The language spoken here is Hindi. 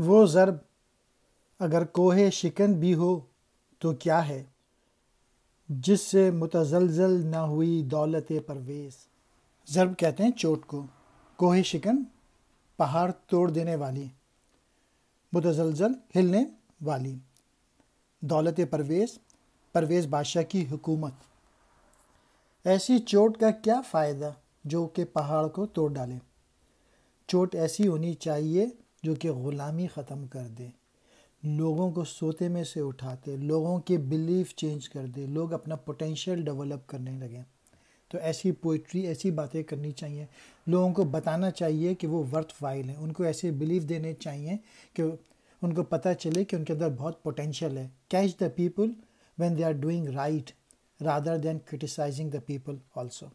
वो ज़रब अगर कोहे शिकन भी हो तो क्या है? जिससे मुतजलजल ना हुई दौलत परवेज़। ज़रब कहते हैं चोट को। कोहे शिकन, पहाड़ तोड़ देने वाली। मुतजलजल हिलने वाली। दौलत परवेज़ परवेज़ बादशाह की हुकूमत। ऐसी चोट का क्या फ़ायदा जो कि पहाड़ को तोड़ डाले? चोट ऐसी होनी चाहिए जो कि ग़ुलामी ख़त्म कर दे। लोगों को सोते में से उठाते, लोगों के बिलीफ चेंज कर दे, लोग अपना पोटेंशियल डेवलप करने लगे। तो ऐसी पोइट्री ऐसी बातें करनी चाहिए। लोगों को बताना चाहिए कि वो वर्थ वाइल हैं। उनको ऐसे बिलीफ देने चाहिए कि उनको पता चले कि उनके अंदर बहुत पोटेंशियल है। Catch the people when they are doing right rather than criticizing the people also